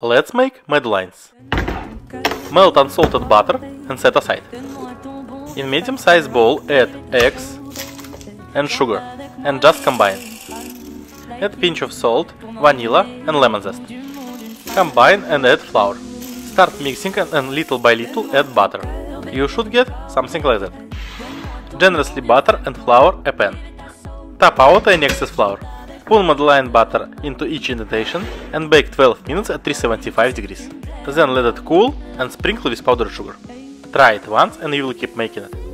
Let's make madeleines. Melt unsalted butter and set aside. In medium-sized bowl add eggs and sugar and just combine. Add pinch of salt, vanilla and lemon zest. Combine and add flour. Start mixing and little by little add butter. You should get something like that. Generously butter and flour a pan. Tap out any excess flour. Pull Madeleine butter into each indentation and bake 12 minutes at 375 degrees. Then let it cool and sprinkle with powdered sugar. Try it once and you will keep making it.